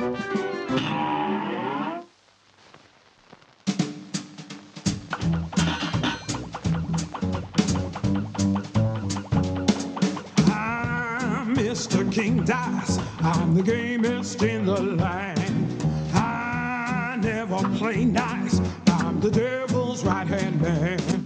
Ah, Mr. King Dice. I'm the gamest in the land. I never play nice. I'm the devil's right hand man.